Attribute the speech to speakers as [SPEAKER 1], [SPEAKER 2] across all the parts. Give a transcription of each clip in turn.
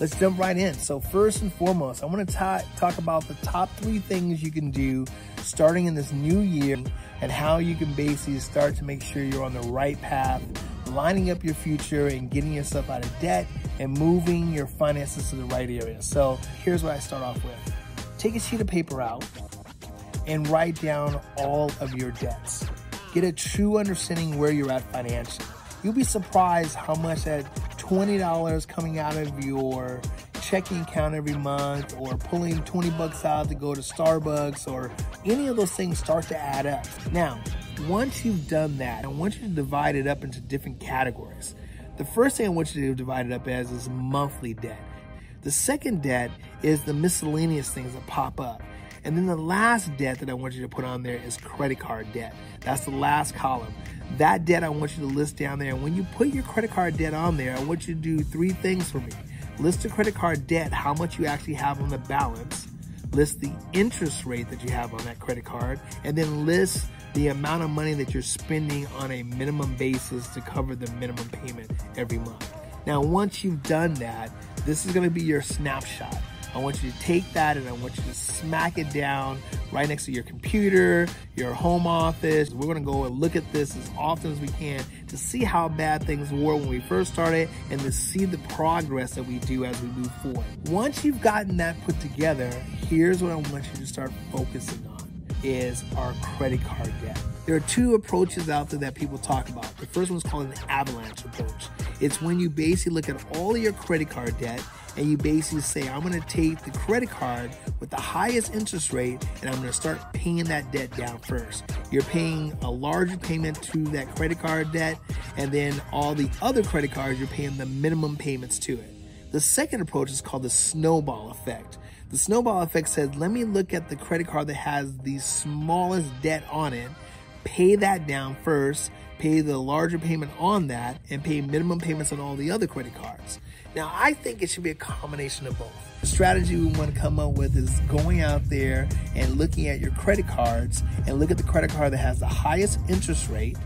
[SPEAKER 1] let's jump right in. So first and foremost, I want to talk about the top three things you can do starting in this new year and how you can basically start to make sure you're on the right path, lining up your future and getting yourself out of debt and moving your finances to the right area. So here's what I start off with. Take a sheet of paper out and write down all of your debts. Get a true understanding where you're at financially. You'll be surprised how much that $20 coming out of your checking account every month or pulling 20 bucks out to go to Starbucks or any of those things start to add up. Now, once you've done that, I want you to divide it up into different categories. The first thing I want you to divide it up as is monthly debt. The second debt is the miscellaneous things that pop up. And then the last debt that I want you to put on there is credit card debt. That's the last column. That debt I want you to list down there. And when you put your credit card debt on there, I want you to do three things for me. List the credit card debt, how much you actually have on the balance. List the interest rate that you have on that credit card. And then list the amount of money that you're spending on a minimum basis to cover the minimum payment every month. Now, once you've done that, this is gonna be your snapshot. I want you to take that and I want you to smack it down right next to your computer, your home office. We're gonna go and look at this as often as we can to see how bad things were when we first started and to see the progress that we do as we move forward. Once you've gotten that put together, here's what I want you to start focusing on is our credit card debt. There are two approaches out there that people talk about. The first one is called an avalanche approach. It's when you basically look at all of your credit card debt and you basically say, I'm going to take the credit card with the highest interest rate and I'm going to start paying that debt down first. You're paying a larger payment to that credit card debt, and then all the other credit cards, you're paying the minimum payments to it. The second approach is called the snowball effect. The snowball effect says, let me look at the credit card that has the smallest debt on it, pay that down first, pay the larger payment on that, and pay minimum payments on all the other credit cards. Now, I think it should be a combination of both. The strategy we want to come up with is going out there and looking at your credit cards and look at the credit card that has the highest interest rate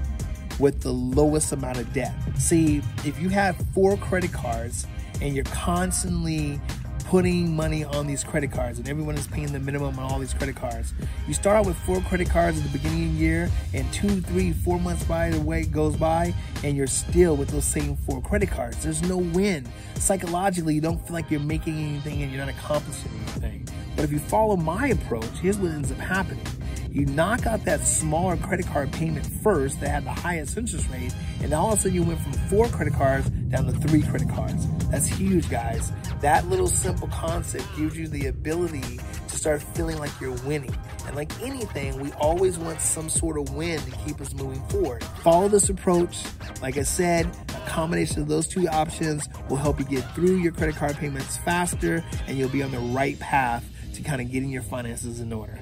[SPEAKER 1] with the lowest amount of debt. See, if you have four credit cards and you're constantly putting money on these credit cards and everyone is paying the minimum on all these credit cards. You start out with four credit cards at the beginning of the year and two, three, four months by the way goes by and you're still with those same four credit cards. There's no win. Psychologically, you don't feel like you're making anything and you're not accomplishing anything. But if you follow my approach, here's what ends up happening. You knock out that smaller credit card payment first that had the highest interest rate, and all of a sudden you went from four credit cards down to three credit cards. That's huge, guys. That little simple concept gives you the ability to start feeling like you're winning. And like anything, we always want some sort of win to keep us moving forward. Follow this approach. Like I said, a combination of those two options will help you get through your credit card payments faster and you'll be on the right path to kind of getting your finances in order.